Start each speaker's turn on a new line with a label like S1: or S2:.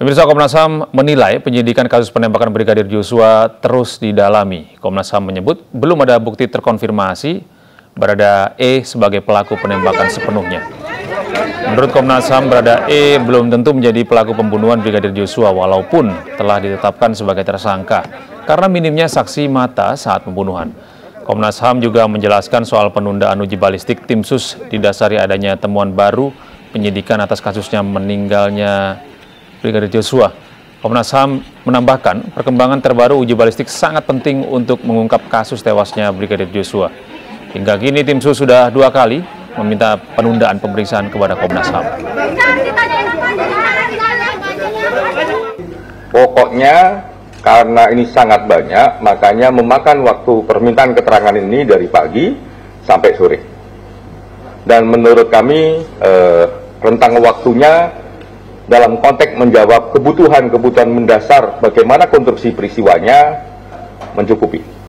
S1: Pemirsa Komnas HAM menilai penyidikan kasus penembakan Brigadir Joshua terus didalami. Komnas HAM menyebut belum ada bukti terkonfirmasi berada E sebagai pelaku penembakan sepenuhnya. Menurut Komnas HAM, berada E belum tentu menjadi pelaku pembunuhan Brigadir Joshua walaupun telah ditetapkan sebagai tersangka karena minimnya saksi mata saat pembunuhan. Komnas HAM juga menjelaskan soal penundaan uji balistik tim sus didasari adanya temuan baru penyidikan atas kasusnya meninggalnya Brigadir Joshua. Komnas HAM menambahkan perkembangan terbaru uji balistik sangat penting untuk mengungkap kasus tewasnya Brigadir Joshua. Hingga kini tim sus sudah dua kali meminta penundaan pemeriksaan kepada Komnas HAM.
S2: Pokoknya karena ini sangat banyak, makanya memakan waktu permintaan keterangan ini dari pagi sampai sore. Dan menurut kami eh, rentang waktunya dalam konteks menjawab kebutuhan-kebutuhan mendasar bagaimana konstruksi peristiwanya mencukupi.